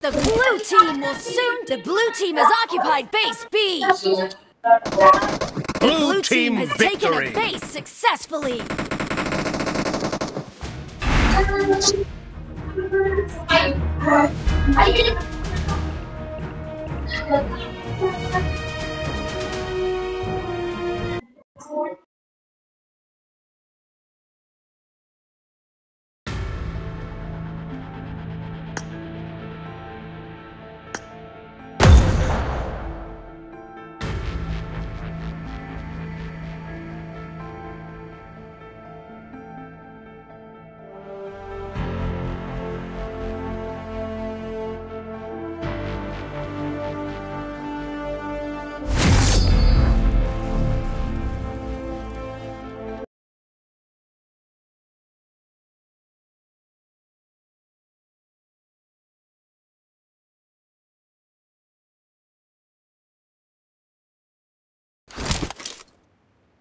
The blue team will soon. The blue team has occupied base B. Blue, Blue team, team has victory. taken a base successfully.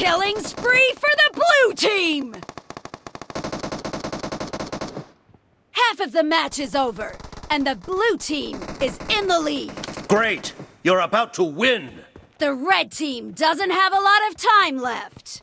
Killing spree for the blue team! Half of the match is over, and the blue team is in the lead. Great! You're about to win! The red team doesn't have a lot of time left.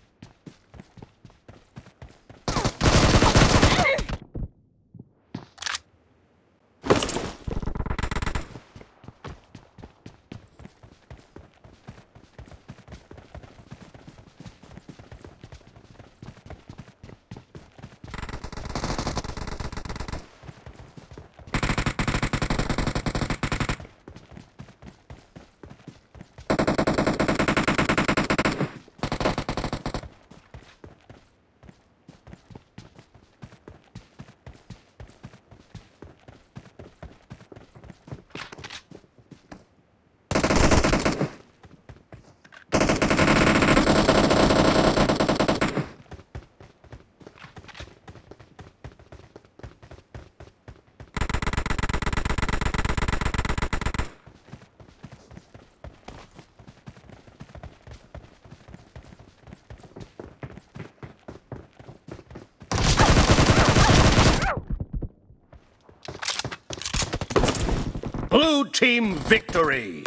Blue team victory!